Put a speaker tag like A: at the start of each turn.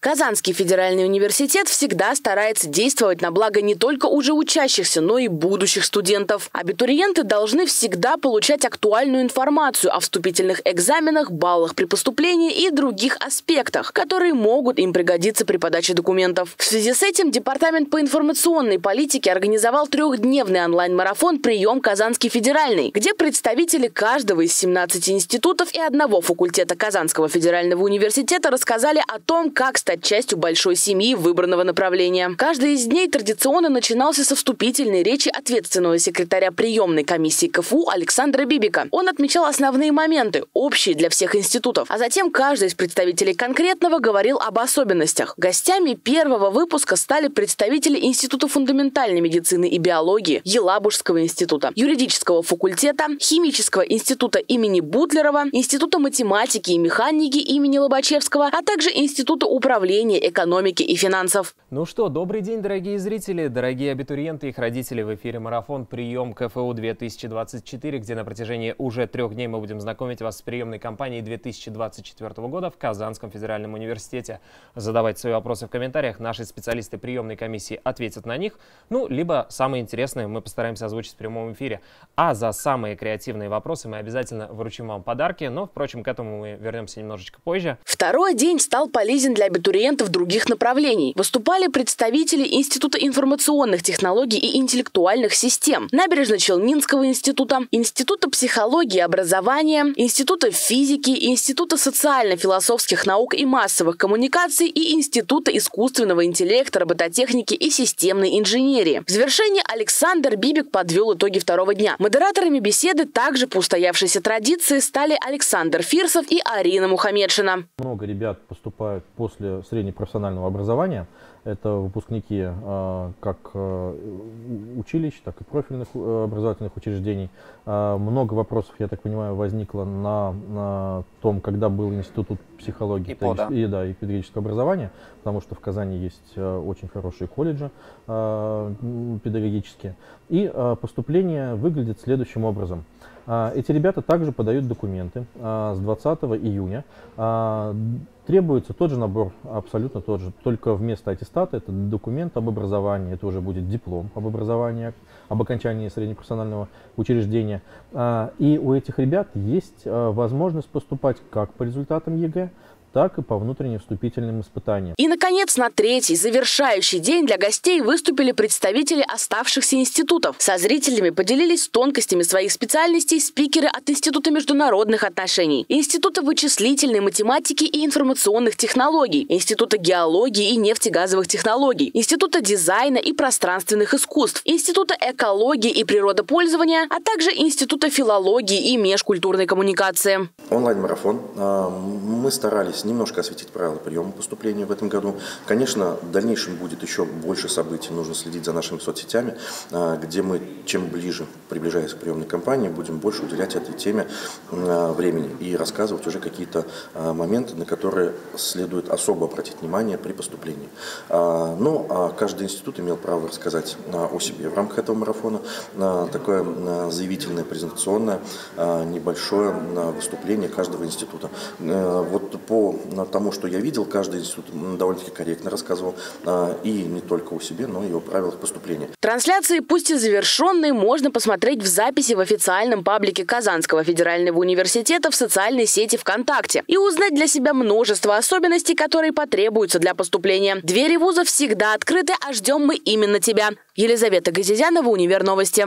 A: Казанский федеральный университет всегда старается действовать на благо не только уже учащихся, но и будущих студентов. Абитуриенты должны всегда получать актуальную информацию о вступительных экзаменах, баллах при поступлении и других аспектах, которые могут им пригодиться при подаче документов. В связи с этим Департамент по информационной политике организовал трехдневный онлайн-марафон «Прием Казанский федеральный», где представители каждого из 17 институтов и одного факультета Казанского федерального университета рассказали о том, как стать частью большой семьи выбранного направления. Каждый из дней традиционно начинался со вступительной речи ответственного секретаря приемной комиссии КФУ Александра Бибика. Он отмечал основные моменты, общие для всех институтов, а затем каждый из представителей конкретного говорил об особенностях. Гостями первого выпуска стали представители Института фундаментальной медицины и биологии, Елабужского института, юридического факультета, химического института имени Бутлерова, Института математики и механики имени Лобачевского, а также Института управления управления экономики и финансов.
B: Ну что, добрый день, дорогие зрители, дорогие абитуриенты и их родители. В эфире марафон «Прием КФУ 2024», где на протяжении уже трех дней мы будем знакомить вас с приемной кампанией 2024 года в Казанском федеральном университете. Задавайте свои вопросы в комментариях, наши специалисты приемной комиссии ответят на них. Ну, либо самые интересные мы постараемся озвучить в прямом эфире. А за самые креативные вопросы мы обязательно вручим вам подарки, но, впрочем, к этому мы вернемся немножечко позже.
A: Второй день стал полезен для абитуриентов абитуриентов других направлений. Выступали представители Института информационных технологий и интеллектуальных систем, Набережно-Челнинского института, Института психологии и образования, Института физики, Института социально-философских наук и массовых коммуникаций и Института искусственного интеллекта, робототехники и системной инженерии. В завершении Александр Бибик подвел итоги второго дня. Модераторами беседы также по устоявшейся традиции стали Александр Фирсов и Арина Мухамедшина.
C: Много ребят поступают после среднепрофессионального образования. Это выпускники а, как а, училищ, так и профильных э, образовательных учреждений. Много вопросов, я так понимаю, возникло на, на том, когда был институт психологии
B: ИПО, да.
C: и, да, и педагогического образования, потому что в Казани есть очень хорошие колледжи педагогические. И поступление выглядит следующим образом. Эти ребята также подают документы с 20 июня Требуется тот же набор, абсолютно тот же, только вместо аттестата это документ об образовании, это уже будет диплом об образовании, об окончании среднепрофессионального учреждения. А, и у этих ребят есть а, возможность поступать как по результатам ЕГЭ, так и по внутренним вступительным испытаниям.
A: И, наконец, на третий, завершающий день для гостей выступили представители оставшихся институтов. Со зрителями поделились тонкостями своих специальностей спикеры от Института международных отношений, Института вычислительной математики и информационных технологий, Института геологии и нефтегазовых технологий, Института дизайна и пространственных искусств, Института экологии и природопользования, а также Института филологии и межкультурной коммуникации.
D: Онлайн-марафон. А, мы старались постарались немножко осветить правила приема поступления в этом году. Конечно, в дальнейшем будет еще больше событий, нужно следить за нашими соцсетями, а, где мы, чем ближе, приближаясь к приемной кампании, будем больше уделять этой теме а, времени и рассказывать уже какие-то а, моменты, на которые следует особо обратить внимание при поступлении. Но каждый институт имел право рассказать о себе в рамках этого марафона. Такое заявительное, презентационное, небольшое выступление каждого института. Вот по тому, что я видел, каждый институт довольно-таки корректно рассказывал а, и не только о себе, но и о правилах поступления.
A: Трансляции, пусть и завершенные, можно посмотреть в записи в официальном паблике Казанского федерального университета в социальной сети ВКонтакте и узнать для себя множество особенностей, которые потребуются для поступления. Двери вуза всегда открыты, а ждем мы именно тебя. Елизавета Газизянова, Универ Новости.